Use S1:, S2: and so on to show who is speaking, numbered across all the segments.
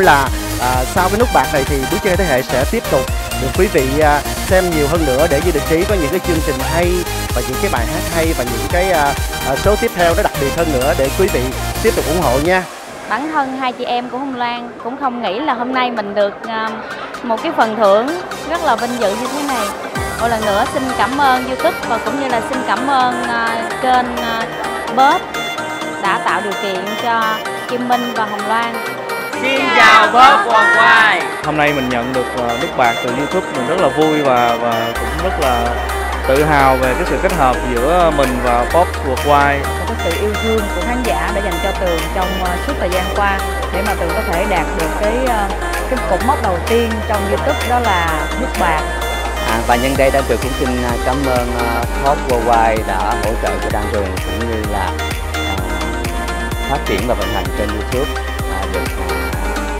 S1: mong là à, sau cái nút bạc này thì bước chân thế hệ sẽ tiếp tục được quý vị à, xem nhiều hơn nữa để Duy Định Trí có những cái chương trình hay và những cái bài hát hay và những cái à, à, số tiếp theo nó đặc biệt hơn nữa để quý vị tiếp tục ủng hộ nha.
S2: bản thân hai chị em của Hồng Loan cũng không nghĩ là hôm nay mình được à, một cái phần thưởng rất là vinh dự như thế này. Một lần nữa xin cảm ơn YouTube và cũng như là xin cảm ơn à, kênh à, đã tạo điều kiện cho Kim Minh và Hồng Loan.
S3: Xin chào Bob Worldwide
S4: Hôm nay mình nhận được ờ, nút bạc từ YouTube. Mình rất là vui và và cũng rất là tự hào về cái sự kết hợp giữa mình và Pop Worldwide.
S5: một cái sự yêu thương của khán giả đã dành cho tường trong ờ, suốt thời gian qua để mà tường có thể đạt được cái ờ, cái cột mốc đầu tiên trong youtube đó là nút bạc.
S3: À, Và nhân đây Đan Trường cũng xin à, cảm ơn uh, Top Worldwide đã hỗ trợ cho Đan Trường cũng như là à, phát triển và vận hành kênh YouTube. À, được à,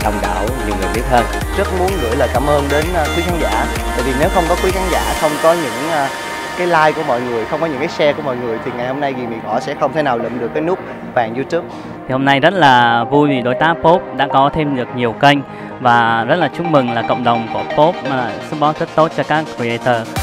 S3: đông đảo nhiều người biết hơn
S1: Rất muốn gửi lời cảm ơn đến à, quý khán giả. Tại vì nếu không có quý khán giả, không có những à, cái like của mọi người, không có những cái share của mọi người thì ngày hôm nay Ghi Mì Gõ sẽ không thể nào lượm được cái nút vàng YouTube.
S6: Thì hôm nay rất là vui vì đối tác Pop đã có thêm được nhiều kênh và rất là chúc mừng là cộng đồng của Pop mà support rất tốt cho các creator.